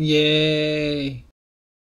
Yay.